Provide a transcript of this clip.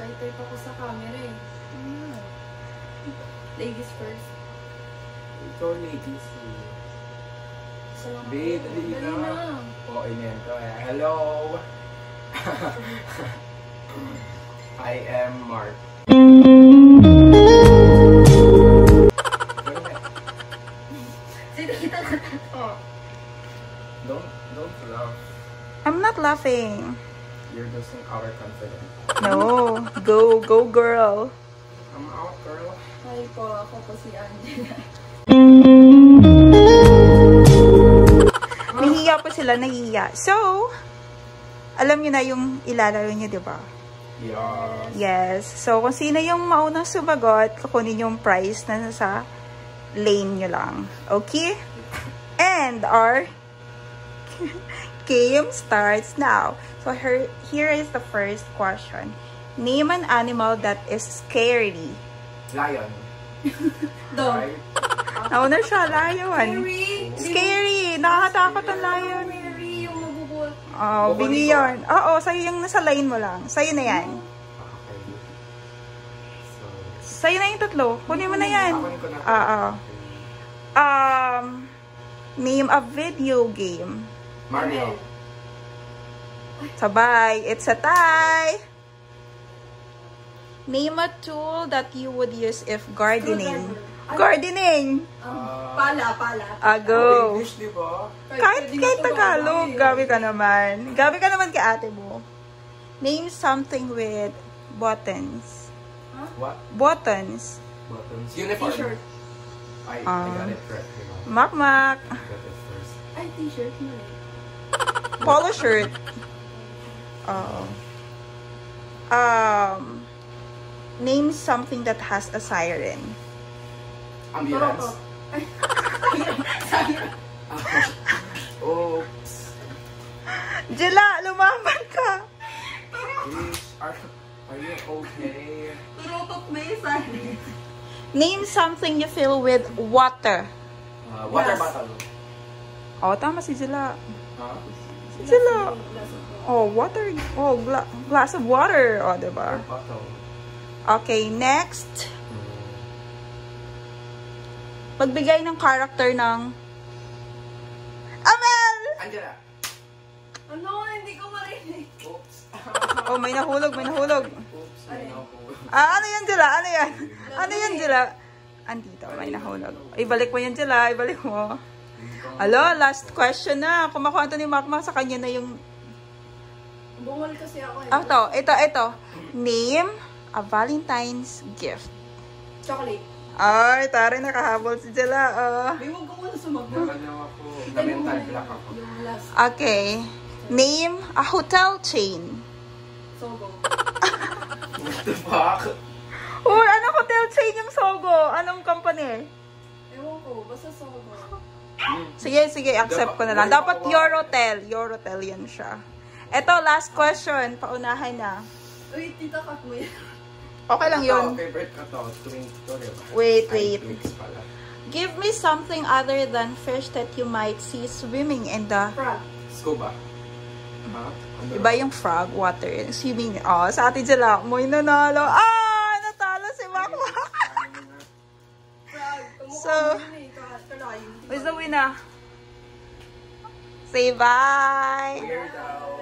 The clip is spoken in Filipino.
Shy type ako sa camera eh. Ladies first. Ikaw, ladies. Mga Babe, dali na. Oh, amen ko. eh. Hello! I am Mark. Oh. Don't, don't laugh. I'm not laughing. You're losing our confidence. No. Go, go girl. I'm out, girl. Hi po, ako po si Angela. Nahiya pa sila, nahiya. So, alam niyo na yung ilalaro niyo, di ba? Yeah. Yes. So, kung sino yung maunang sumagot, kukunin yung prize na nasa lane nyo lang. Okay? And our game starts now. So, her, here is the first question. Name an animal that is scary. Lion. Dog. Right? Nauna siya, lion. Mary! Scary! Nakakatakot ang lion. Mary, yung mabubuhat. Oh, bingi yun. Oo, sa'yo yung nasa line mo lang. Sa'yo na yan. Sa'yo na yung tatlo. Kunin mo na yan. Na. Ah, ah. Um, name a video game. Mario. Sabay, it's a tie. Name a tool that you would use if gardening. Gardening! Um, pala, pala. Ah, Oh. English, di ba? Kahit, pwede kahit Tagalog, gabi ka naman. Gabi ka naman kay ate mo. Name something with buttons. What? Buttons. Buttons. Uniform. T-shirt. I, I Ah. got it correct. di ba? Mak mak. I got it first. Ay, t-shirt eh. Polo shirt. Oo. Um, name something that has a siren. Ambulance. Oops. Jela, lumaban ka. Are, are you okay? Turotok may isa. Name something you fill with water. Uh, water Yes. bottle. Oh, tama si Jela. Huh? Si Jela. Oh, water. Oh, gla- glass of water. Oh, diba? Water bottle. Okay, next. Magbigay ng character ng... Amel! Angela. Ano? Hindi ko marinig. Oops. Oh, may nahulog, may nahulog. Oops. I know. Ah, ano yan, Jela? Ano yan? Ano yan, Jela? Andito, may nahulog. Ibalik mo yan, Jela. Ibalik mo. Alo, last question na. Kung makuha ito ni Makma, sa kanya na yung... Bungol kasi ako eh. Ah, to. Ito, ito. Name a Valentine's gift. Chocolate. Ay, tari, nakahabol si Jela. Oh. May huwag ko muna sumagot. Ako. Na-mental block ako. Okay. Name a hotel chain. Sogo. What the fuck? Uy, anong hotel chain yung Sogo? Anong company? Ewan ko. Basta sogo. Sige, sige, accept ko na lang. Dapat your hotel. Your hotel yan siya. Ito, last question. Paunahan na. Uy, tita kat mo yan. Okay lang yun. Ito, favorite ko to. Twink to, diba? Wait, Ay, wait. Twinks pala. Give me something other than fish that you might see swimming in the... Frog. Scuba. Ha? Ano? Iba yung frog, water, swimming. Oh, sa atin sila, mo nanalo. Ah! Natalo si. Kamukha So-. Who's the winner? Say bye! Weirdo.